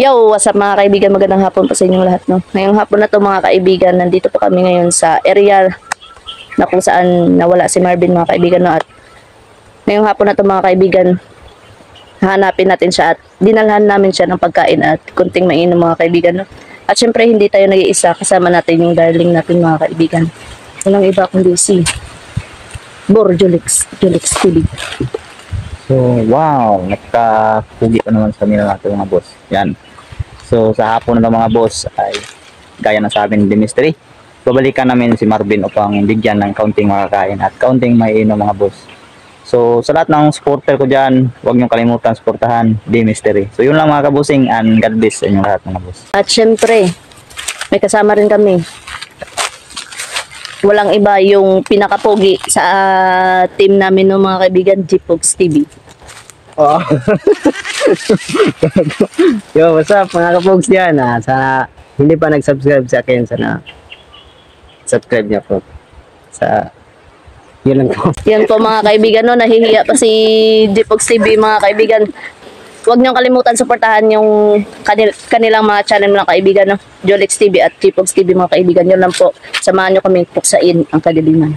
Yo, what's up mga kaibigan? Magandang hapon po sa inyong lahat. No? Ngayong hapon na to mga kaibigan, nandito po kami ngayon sa area na kung saan nawala si Marvin mga kaibigan. No? At ngayong hapon na to mga kaibigan, hanapin natin siya at dinalhan namin siya ng pagkain at kunting mainom mga kaibigan. No? At syempre hindi tayo nag-iisa, kasama natin yung darling natin mga kaibigan. Walang iba kundi si Bor Julix, Julix TV. So, wow, nagkapugi pa naman sa nila natin mga boss. Yan. So, sa hapon na mga boss ay gaya na sabi ni Mystery, babalikan namin si Marvin upang bigyan ng kaunting makakain at kaunting maiinom mga boss. So, sa lahat ng supporter ko dyan, huwag niyong kalimutan suportahan di Mystery. So, yun lang mga kabusing and God bless sa inyong lahat mga boss. At syempre, may kasama rin kami. Walang iba yung pinakapogi sa ah, team namin ng mga kaibigan, G-Pogs TV. Oo. Yo, what's up mga kapogs dyan? Ah, sana hindi pa nag-subscribe sa akin, sana subscribe niya po. Sa yun lang po. Yan po mga kaibigan, no, nahihiya pa si G-Pogs TV mga kaibigan. Huwag niyong kalimutan suportahan yung kanil kanilang mga channel mga kaibigan, no? Jolix TV at G-Pogs TV mga kaibigan. Yun lang po. Samahan niyo kami puksain ang kadiliman.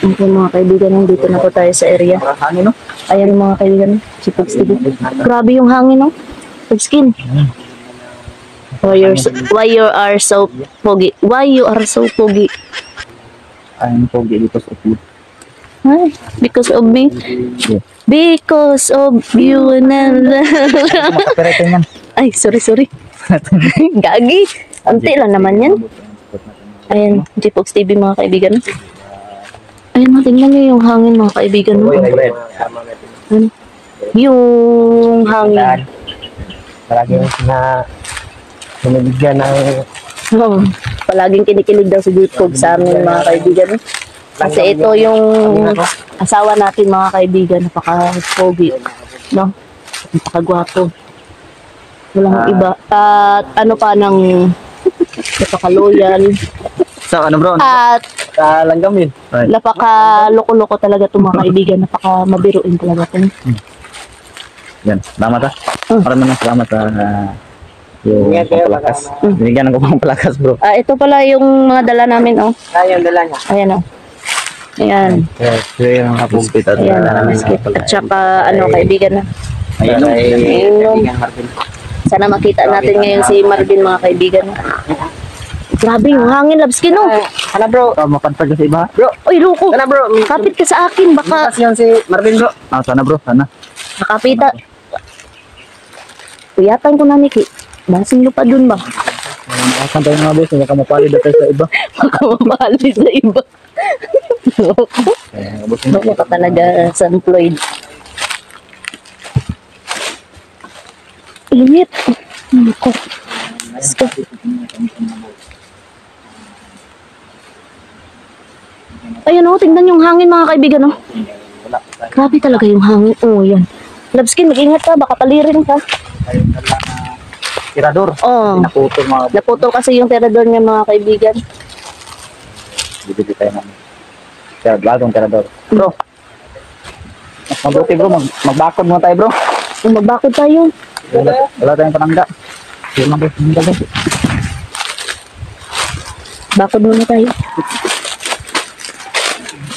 Po mga kaibigan, nandito na po tayo sa area. Ayan mga kaibigan, si TV. Grabe yung hangin, no? Skin. Why so, why you are so pogi? Why you are so pogi? Ayun pogi dito sa food. Ay, because of me. Because of you Copyright yan. Ay, sorry, sorry. Gagi. Anti lang naman yan. Ayan, G-Pox TV mga kaibigan. Ayan, oh, tingnan nyo yung hangin mga kaibigan. mo. Ano? Yung hangin. Palagi na binibigyan ng Oh, palaging kinikilig daw si G-Pox sa amin mga kaibigan. Kasi ito yung asawa natin mga kaibigan, napaka-pogi, no? Napaka-gwapo. Walang iba. At ano pa ng napaka-loyal. So, ano bro? At sa langgamin. napaka-loko-loko talaga itong mga kaibigan. Napaka-mabiruin talaga ito. Yan, salamat ah. Mm. Maraming salamat ah. yung Ingat kayo, pangpalakas. Mm. Binigyan ko pang palakas bro. Ah, ito pala yung mga dala namin, oh. Kaya yung dala niya. Ayan, oh. Ayan. Yun ang kapugpit at Ayan, biscuit. At saka, ano, kaibigan na. Ayun, Ayun. Sana makita natin ngayon si Marvin, mga kaibigan. Grabe yung hangin, Labskin, no? Ano bro? Oh, mapadpad ka sa iba. Bro, Uy, loko. ano bro? Kapit ka sa akin, baka Bukas yan si Marvin bro. Ah, sana bro, sana. makapita. Kuyatan ko na, Niki. Basing lupa dun ba? Nakakan tayo mga boss, hindi ka mapalid at sa iba. Baka mapali sa iba. Loko. Eh, Loko ka talaga sa employed. Init. Loko. Diyos ko. Ayun o, tingnan yung hangin mga kaibigan o. Grabe talaga yung hangin. Oh, yan. Labskin, mag-ingat ka. Baka palirin ka. tirador. Oh, Naputol mga naputol kasi yung terador niya mga kaibigan. bibili tayo ng Kaya bagong tirador. Bro, mas mabuti bro, mag magbakod muna tayo bro. Oh, magbakod tayo. Wala, wala tayong panangga. Na hindi ka bro. Bakod muna tayo.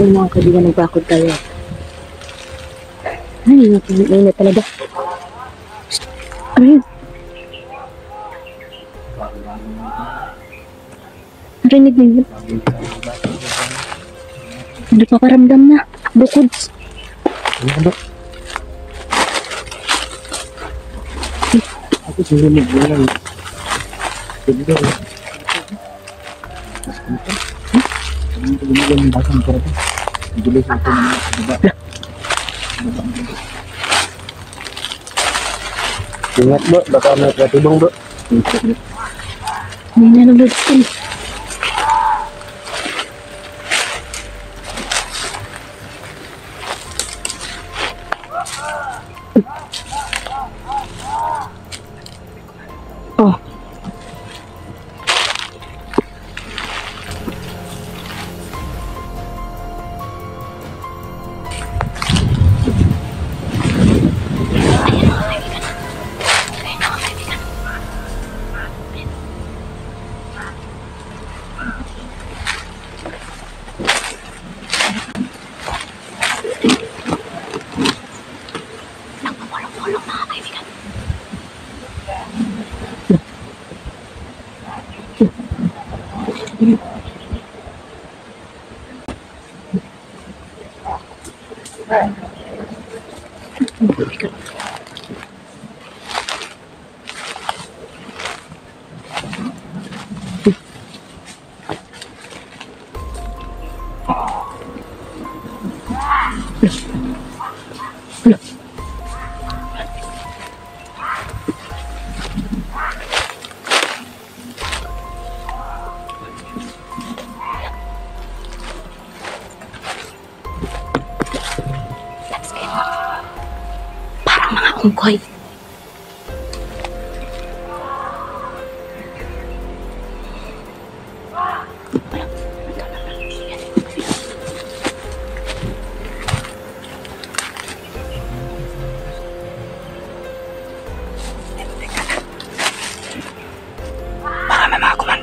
Ay, mga kaibigan, nagbakod tayo. Ay, nakinig talaga. Ano yun? Narinig mo yun? Nagpaparamdam na. Bukod. Ano? Ako susunod mo lang. Sige. Ingat bro, baka may katibong bro. May nanonood ko. Oh.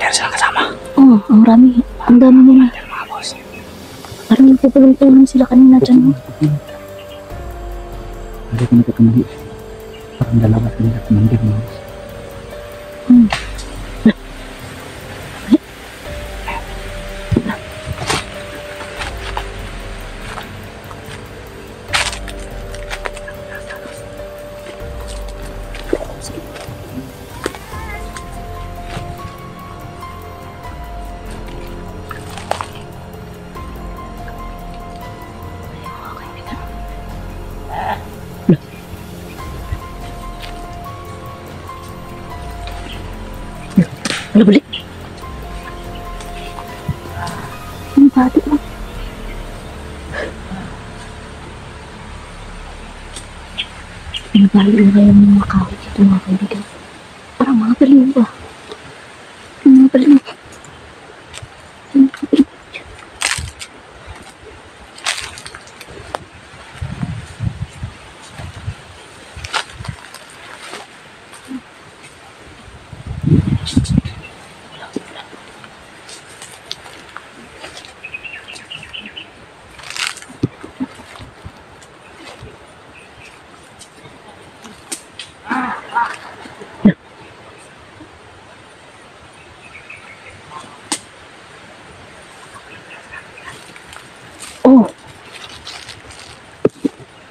May mga commander sila kasama. Oo, oh, ang rami. Ang dami nila. Mga boss. Parang nagpupulong-tulong sila kanina dyan. oh. Hindi ko nagkakamali. Parang dalawa sila kumandir mo. Hmm. Oh.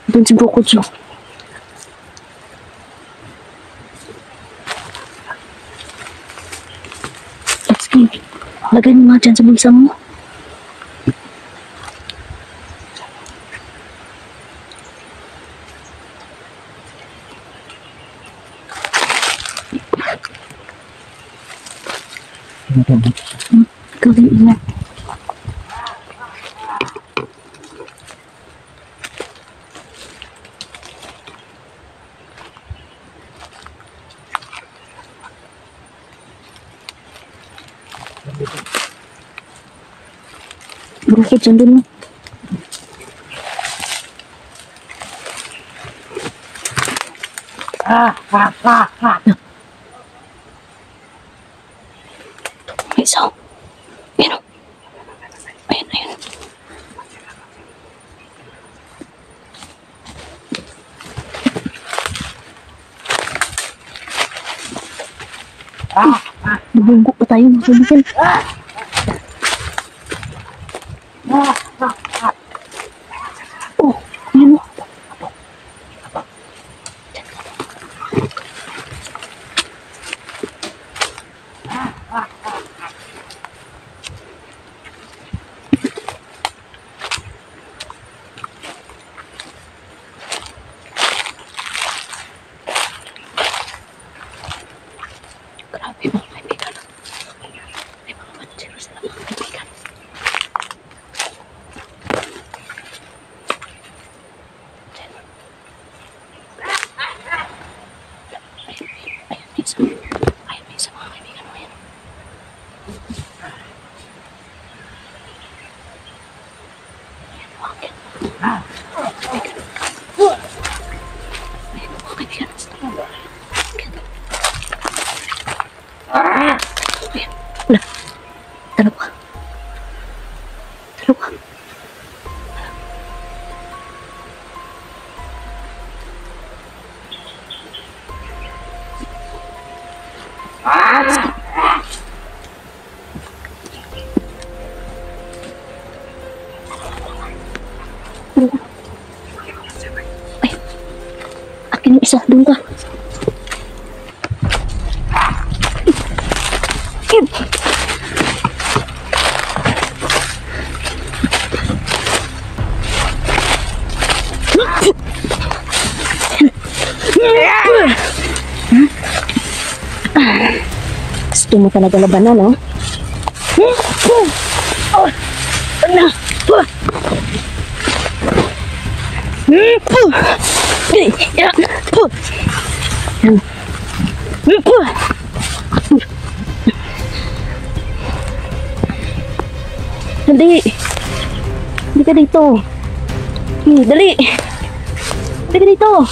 Doon si Bokujo. Magan yung mga chance mo sa mo. Bukod dyan dun mo. May isa. Ayun o. Ayun, ayun. Nabungkok pa tayo mga kaibigan. Oh, yun o. Grabe mga isa. Doon ka. Yun. Gusto mo talaga labanan, no? Yan. Dali. Dali ka dito. Hmm, dali. Dali ka dito.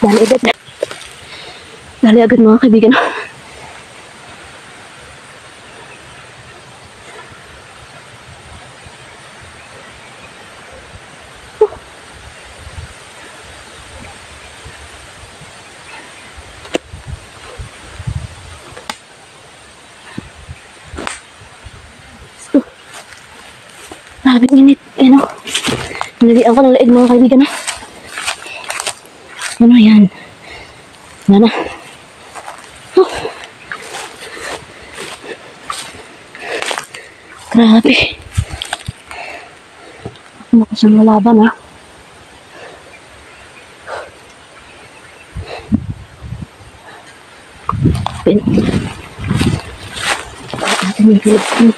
Dali agad. Dali agad mga kaibigan. Grabe init. Ano? Nalian ko ng leeg mga kaibigan. ah. Ano yan? Wala na. Oh. Grabe. Ako ko siyang malaban ha. Pin. Bakit natin yung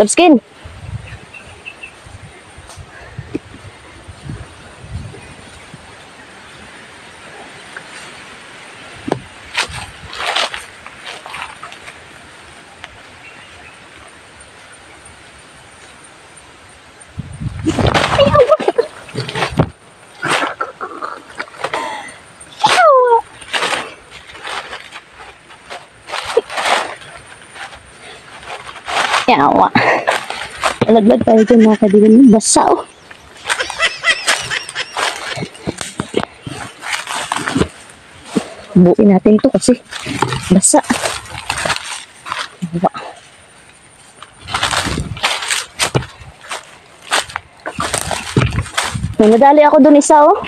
Love skin. Yawa. Alaglag tayo dyan mga kaibigan. Basa oh. Buuin natin to kasi basa. May nadali ako dun isa oh.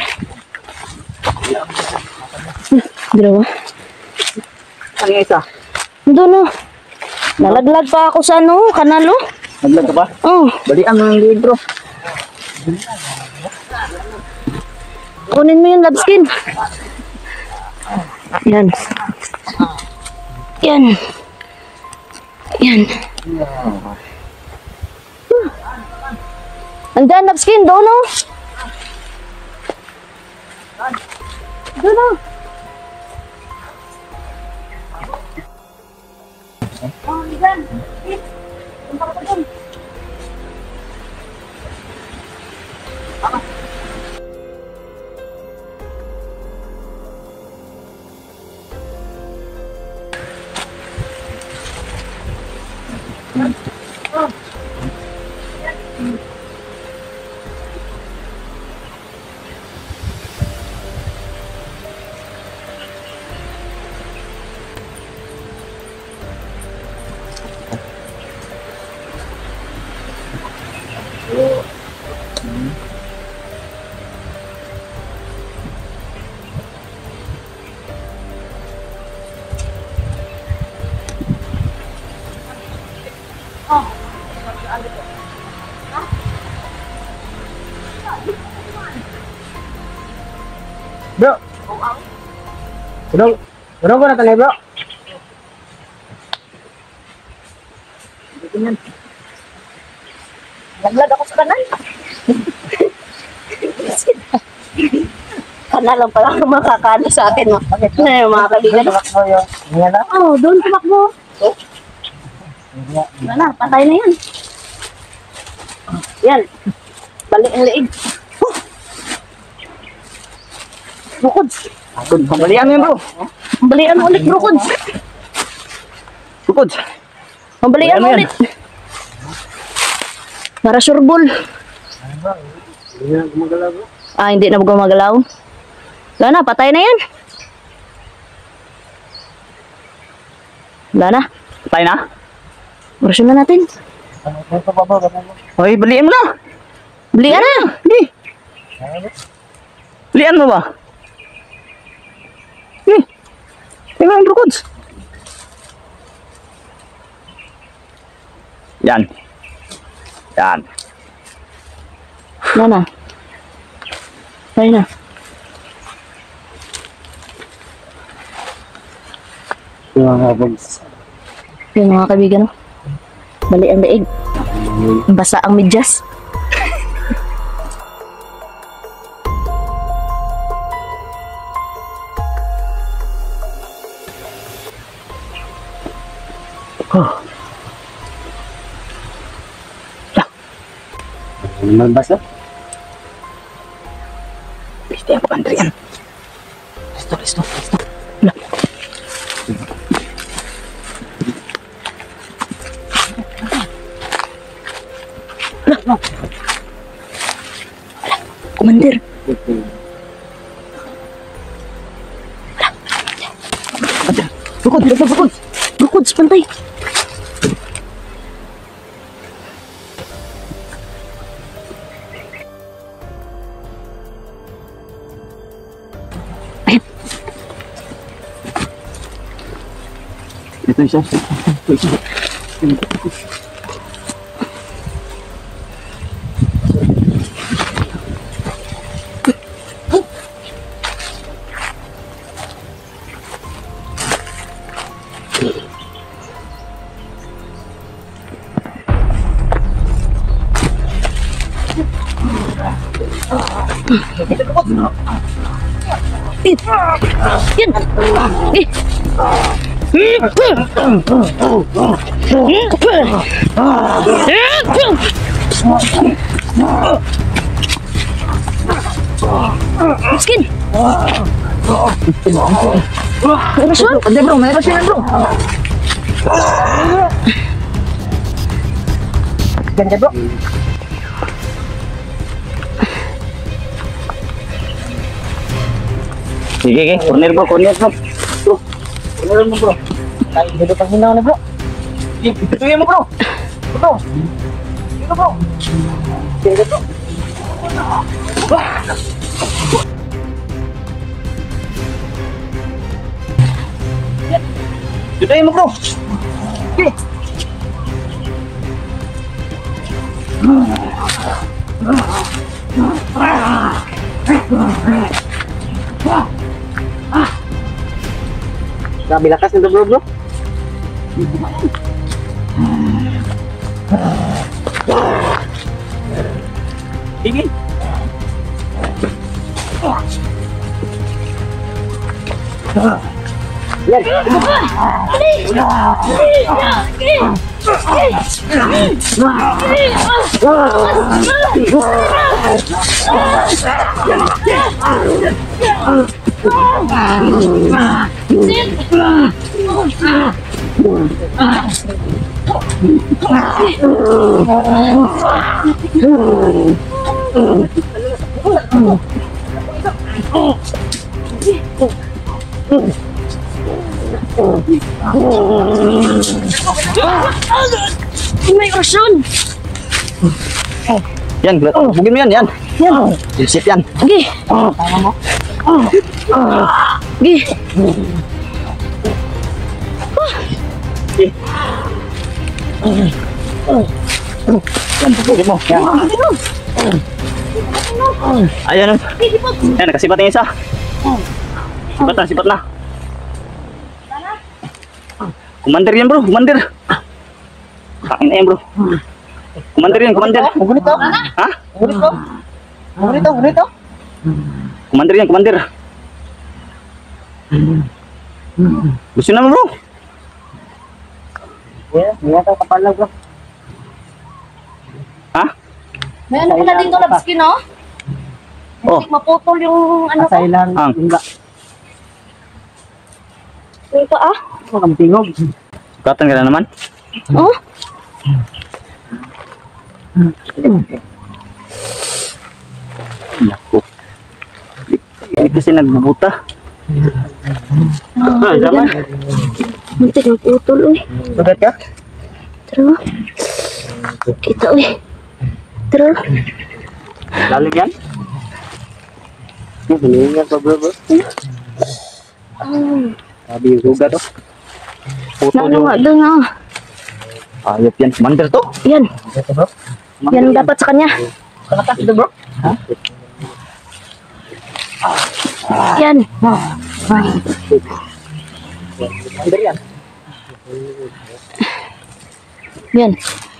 Dalawa. Ano isa? Doon oh. Nalaglag pa ako sa ano, kanal oh. Naglag ka ba? Oh. Balian mo ng libro. Kunin mo yung love skin. Yan. Yan. Yan. Andyan, love skin. Doon, oh. Doon na. Oh, Bro. Urong, urong ko na tanay bro. Naglag ako sa kanan. Kanal lang pala ang makakano sa akin. Mga, ano yung mga kaibigan. Yan na. Oh, doon tumakbo. Wala na, patay na yan. Yan. Balik ang leeg. Oh. Bukod. Pambalian mo yan bro. Balian mo ulit, bukod. Bukod. Mabalian Ano mo ulit. Para surbol. Bro. Ah, hindi na gumagalaw. Wala na, patay na yan. Wala na. Tayo na. Orasyon na natin. Pa ba? Hoy, balian mo na. Balian na. Hindi. Balian mo ba? Eh. Tingnan ang brokods. Yan. Yan. Wala na. Patay na. Yung mga bags. Yung mga kaibigan, no? Bali ang leeg. Basa ang medyas. Ano man basta? Piste ako country yan. Listo, listo, listo. Commander. Bukod, bukod, bukod. Bukod sa pantay. Ito siya. Ito siya. Yan. Orasyon? Hindi bro, kasi bro. Bro. Sige, sige. Corner bro, bro. Bro, bro. Tayo dito pang hinaw na bro. Ituloy mo bro. Bro. Dito bro. Ganda bro. Ituloy mo bro. Lakas nito bro bro. 你不啊 Oh. May orasyon! Yan, bugin mo yan, yan. Yan. Isip yan. Bugin mo. Yan. Ayan, yan, nakasipat yung isa. Sipat na, sipat na. Commander yan bro, commander. Kain na yan bro. Commander yan, commander. Gunito. Ha? Gunito. Gunito, gunito. Commander yan, commander. Gusto na mo bro. Yeah, yeah, kapal lang bro. Ha? May ano pala dito, Labski, no? Oh, Maputol yung ano ko. Asay lang. Ang. Ga- Yung paa. ang tingog. Ka na naman. Oh? Naku. Hindi kasi nagbubuta. Ah, zaman. Muntik ng putol, uy. Sugat ka? Tara. Kita, uy. Tara. Lalim yan. Hininga pa bro bro. Sabi sugat oh. Puto yung nga doon, ah. ayop yan. Commander to. Yan. Yan dapat sa kanya. Kalakas ito bro. Yan. Under yan. Yan.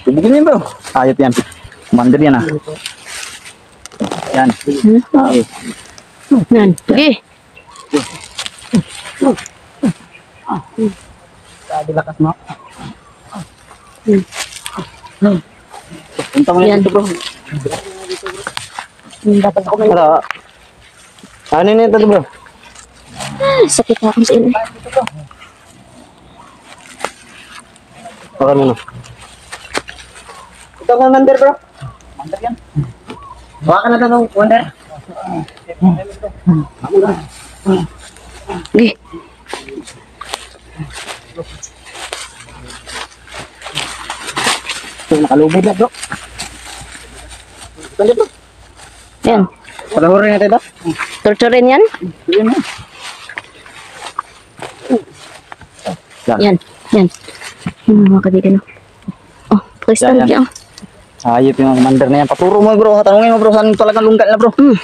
Tubugin yan bro. Ayop yan. Commander yan ah. Yan. Yan. Sige. Sabi lakas mo. Punta na dito bro. Dapat ako. Para. Ano na ito bro? Ah, sakit na akong sa. Baka mo. Ito ang wonder bro. Commander yan. Baka ka na ito wonder. Sige. Ito nakalubog na bro. Yan. Palahurin natin ito. Torturin yan. Yan yan. Yan. Yan. Hmm, mga kaibigan. Oh, Yan, yan. Ayop yung commander na yan. Paturo mo bro. Tanungin mo bro. Saan talagang lungkat na bro? Hmm.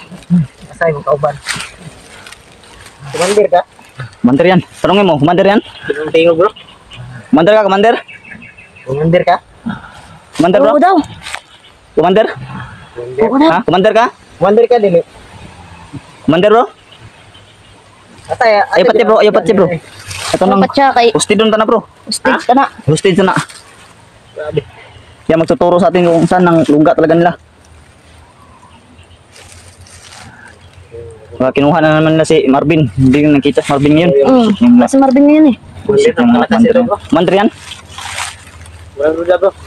Asay mo kauban. Commander ka? Commander yan. Tanungin mo. Commander yan. Tingog bro. Commander ka, commander. Commander ka? Commander bro. Oo daw. Commander. Oo daw. Ha? Commander ka? Commander ka dili. Commander bro. Atay, Ay pati bro. Ay pati bro. Ito nang hosted doon ka na bro. stage ka na. Hosted na. Grabe. Yan magtuturo sa atin kung saan ang lungga talaga nila. Uh, kinuha na naman na si Marvin. Hindi ko nakita si Marvin ngayon. Oo, ah, si Marvin ngayon eh. Bullshit yung mga mandrian. Mandrian?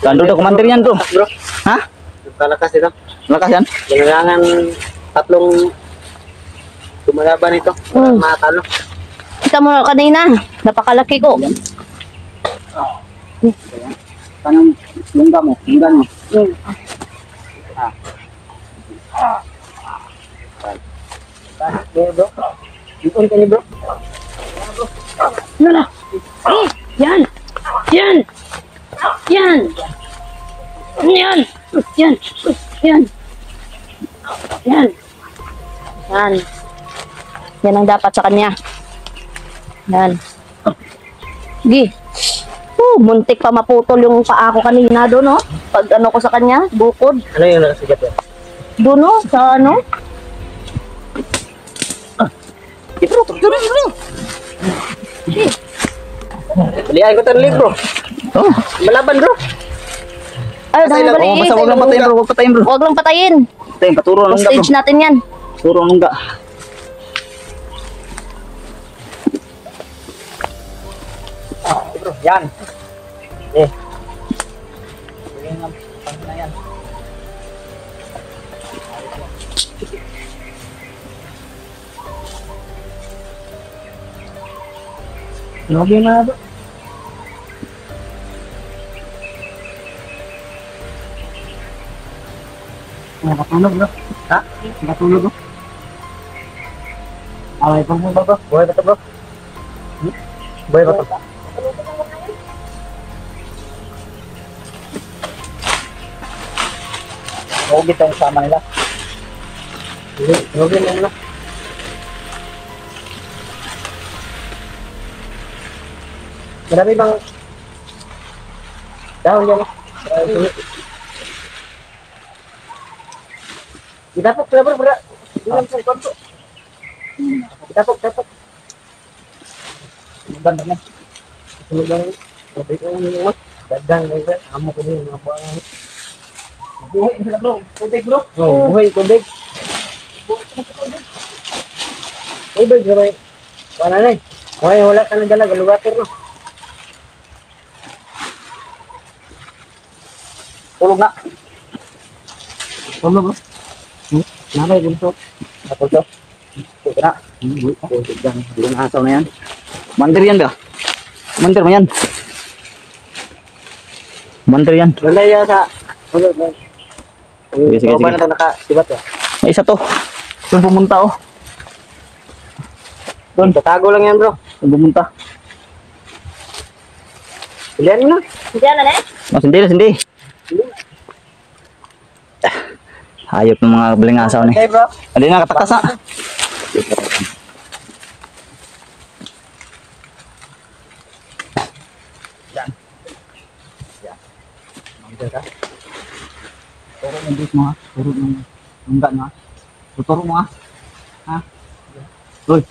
Sandro daw, kumandrian bro. Ha? Talakas ito. Talakas yan? Kailangan tatlong tumalaban ito. Mm. Makatalo. Kita mo kanina, napakalaki ko. Hmm. Tanong, lungga mo, lungga mo. Mm. Ah. Ah. Ah. Bro, bro. Ikon ka bro. Lala. Eh, yan. Yan. Yan. Yan. Yan. Yan. Yan. Yan. Yan ang dapat sa kanya. Yan. Gi. Oh, muntik pa maputol yung paa ko kanina doon, no? Pag ano ko sa kanya, bukod. Ano yung nakasigat yan? Doon, no? Sa ano? Libro, libro, libro. Balian ko tayong libro. Oh. Malaban, bro. Ay, dahil balik. Oh, basta huwag lang patayin, bro. Huwag patayin, bro. Huwag lang patayin. Patayin, paturo lang. Stage natin yan. Paturo lang ga. Ah, yan. Eh. Pagaling ang pag na yan. Bro. Nakatulog bro. Ha? Nakatulog bro. Away pa mo ba? Buhay ba to bro? Hmm? Buhay ba to? Huwag itong sama nila. Hindi, grabe na na. Marami bang dahon yan? Itapok, itapok, bro. Ilang sa konto. Itapok, itapok. Banda na. Sunod lang. Sabi ko yung mga dadang na isa. Amo ko din mga buwan. Buhay sila bro. Tubig bro. Oh, buhay, tubig. Tubig, gamay. Wala na eh. Okay, wala ka na dala. Galugater no. Tulog na. Ano ba? Hmm? Nakay, gusto. Tapos to. Tulog na. Tulog yan. Hindi na asaw na yan. Mandir yan ba? Mandir mo yan. Mandir yan. Wala yan sa... Ano ba? Sige, sige, Baba sige. na ito nakasibat eh. May isa to. Doon pumunta oh. Doon, tatago lang yan bro. Doon pumunta. Pilihan mo na. Diyan na eh. Mas hindi, mas hindi. Hayop ng mga balingasaw ni. Okay bro. Hindi na, katakas na. Yan. Yan. Mangga ka. Turo ng bis mo ha. Turo ng mangga mo ha. Tuturo mo ha. Ha? Uy.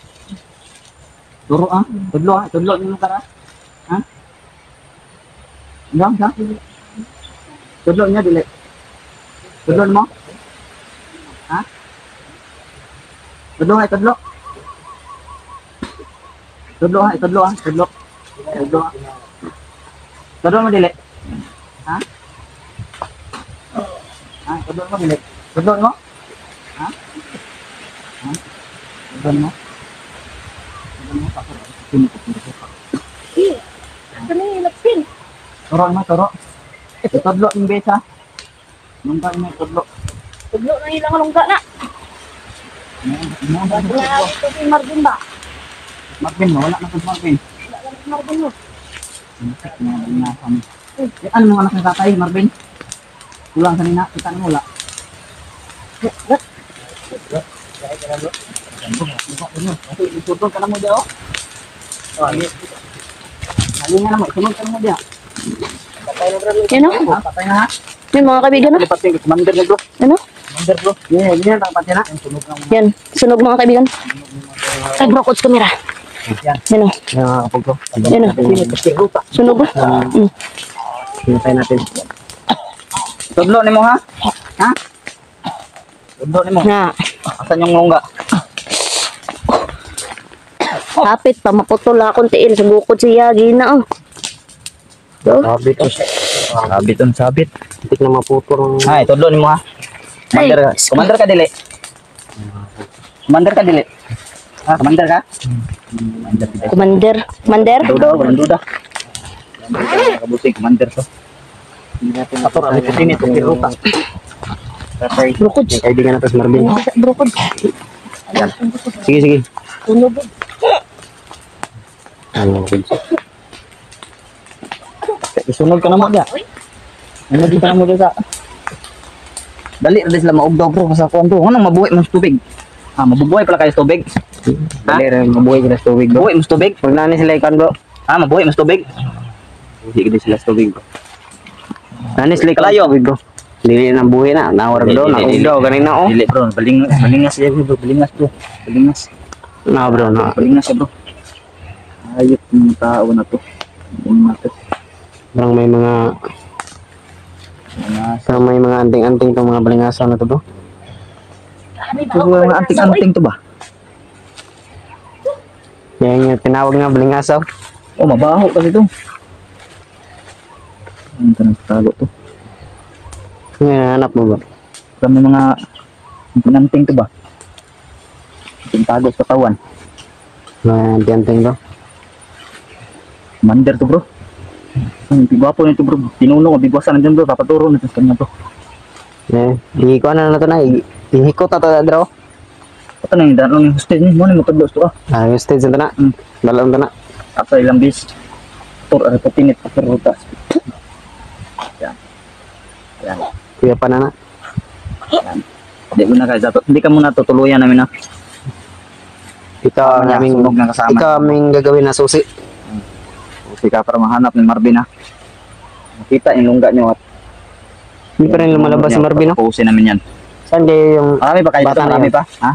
Turo ha. Tudlo ha. Tudlo nyo ka ha. Ha? Hanggang ha? Tudlo niya, dili. Tudlo mo. Ha? Tudlo ha, tudlo. Tudlo ha, tudlo ha, tudlo. Tudlo ha. Tudlo mo dili. Ha? Ha, tudlo mo dili. Tudlo mo? Ha? Ha? Tudlo mo? Tudlo mo pa ko. Kami lapin. Turo mo, turo. Tudlo yung besa. Nung tayo may tudlo. Tuglo na ilang lungga na. Wala ito si Marvin ba? Marvin, wala na kang Marvin. Wala na si Marvin mo. Eh, ano mga anak ng tatay, Marvin? Kulang kanina, kita na wala. Itutol ka na mo diya, oh. Hali nga naman, sunod ka na mo diya. Yan o. Ha, patay na ha. Yan mga kaibigan o. Lipat yung commander na bro. Ano? Commander bro. Yeah, ganyan, tapatay na. Yung sunog ng Yan. Sunog mga kaibigan. Ay, bro, coach camera. Yan. Yan o. Yan kapag ko. Yan o. Sunog o. Mm. Pinatay natin. Tudlo ni mo ha? Ha? Tudlo ni mo. Na. Asan yung lungga? Kapit pa maputol akong tiil sa bukod siya. Gina o. So, Sabit. Sabit on sabit. Hindi na maputol. Ay, tudlo ni mo ha. Commander ka. Commander ka dili. Commander ka dili. Ha, commander ka? Commander commander. Duda, walang duda. Kabuting commander to. Ator, ali ko din ito. Bukod. Sige, sige. Ano, Isunod ka na mo dyan. Ano na mo dyan. Dali, dali sila maugdaw bro. Sa kuwan bro. Anong mabuhay mo sa tubig? Ah, mabubuhay pala kayo sa tubig. Dali rin, mabuhay sila sa tubig bro. Mabuhay mo sa tubig? Pag nani sila ikan bro. Ah, mabuhay mo sa tubig? Hindi ka sila sa tubig bro. Nani sila ikan Kalayo. tubig bro. Dili na buhay na. Nawar bro. Naugdaw. Ganing na oh. Dili bro, baling, balingas siya bro. Balingas bro. Balingas. Na bro. Na. Balingas bro. Ayop yung tao na to. Parang may mga Parang may mga anting-anting tong mga balingasaw na to bro. Ito mga anting-anting to ba? Yan yung tinawag nga balingasaw. Oh, mabaho kasi to. Ano ka nagtago to? Yan hanap mo ba? Kami mga anting-anting to ba? Tintago sa katawan. Mga anting-anting to. Mander to bro. Ang gwapo nito bro. Tinuno, bigwasan nandiyan bro. Papaturo na sa kanya bro. Eh, ihiko na na to na. I- Ihiko ta to bro. Ito na yung daan yung hostel niya. Muna mo taglos to ah. Ah, yung stage na to na. Hmm. Dalam to na. After ilang bis. Tur, ano po tinit. After rutas. Yan. Yan. Kuya pa na na. Yan. Hindi mo na kayo. Hindi ka muna tutuluyan namin ah. Ikaw ang Mamaya, aming, na ikaw aming gagawin na susi. Kasi ka para mahanap ni Marvin ah. Makita yung lungga niyo at Hindi pa rin lumalabas si Marvin, no? Pusin namin yan. Saan kayo yung... Marami pa kayo dito, na marami pa. Ha?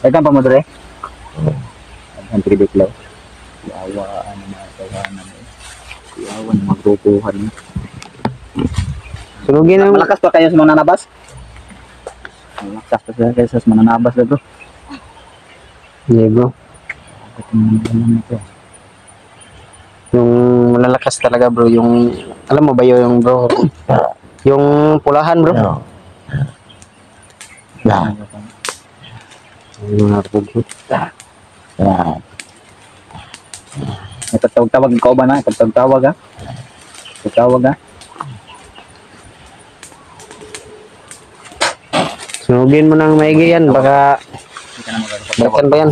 Dagan pa mo dre? Lang. Yawa, ano mga tawanan eh. Yawa na magrupuhan. Sunugin na. Malakas pa kayo sa mga nanabas? Malakas pa sila kayo sa mga nanabas na to. Bro. Bakit naman naman ito? Yung malalakas talaga, bro. Yung... Alam mo ba yung bro? Yung pulahan, bro. Yan. Yung. Yan. Ipagtawag-tawag ko ba na? Ipagtawag-tawag ha? Ipagtawag ha? Sunugin mo ng maigi yan. Baka... Balikan ba yan?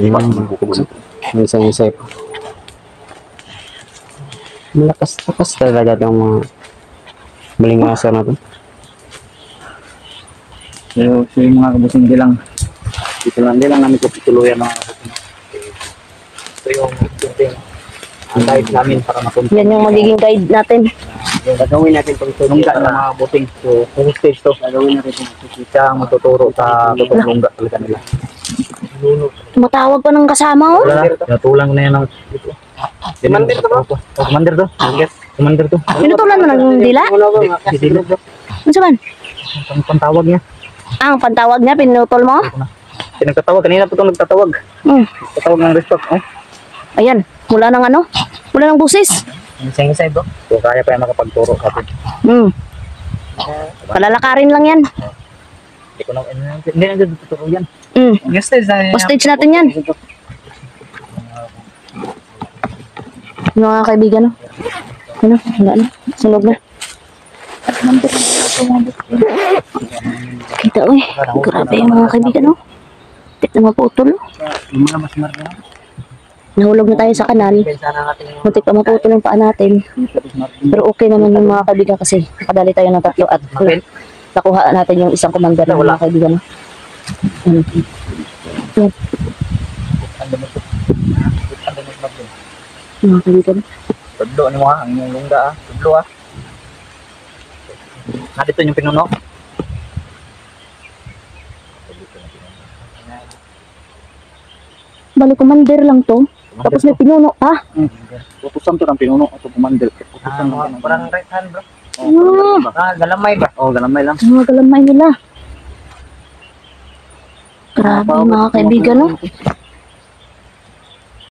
Ayun. May isang isa pa. Malakas, lakas talaga itong mga balingasa na to. So, so yung mga kabusing di lang, dito lang, di lang namin tutuluyan mga kabusing. Ito yung, ito yung, ang guide namin para mapunta. Yan yung magiging guide natin. Gagawin natin itong Lungga ng mga buting. So, kung stage to, gagawin natin stage. Siya ang matuturo sa totoong lungga talaga nila. Tumatawag pa ng kasama, oh. Wala, natulang na yan ang. Commander to ba? Oh, commander to. Yes. Commander to. Pinutulan mo ng dila? Dito. Ano saman? Ang pantawag niya. Ah, ang pantawag niya, pinutol mo? Pinagtatawag. Kanina pa ito nagtatawag. Hmm. Tatawag ng respect. Oh. Ayan, mula ng ano? Mula ng busis. Isang isa bro. So, kaya pa yan makapagturo. Hmm. Palalakarin lang yan. Hindi ko na, hindi na tuturo yan. Hmm. Yes, stage na Hostage natin yan. Yung mga kaibigan, no? Ano? Wala na. Sunog na. Kita, uy. Grabe yung mga kaibigan, no? Tik na maputol, no? Nahulog na tayo sa kanal. Muntik pa maputol yung paa natin. Pero okay naman yung mga kaibigan kasi nakadali tayo ng tatlo at nakuha natin yung isang commander ng mga kaibigan. no? Ano? Yan, mga kaibigan. Tudlo ni mo ha, ang inyong lungga ah. Tudlo ah. Ah, dito yung pinuno. Bali, commander lang to. Tapos may pinuno pa. Utusan to ng pinuno. Ito commander. Utusan ng pinuno. Parang right hand, bro. Oh, Ah, galamay ba? oh, galamay lang. Mga galamay nila. Grabe mga kaibigan, no?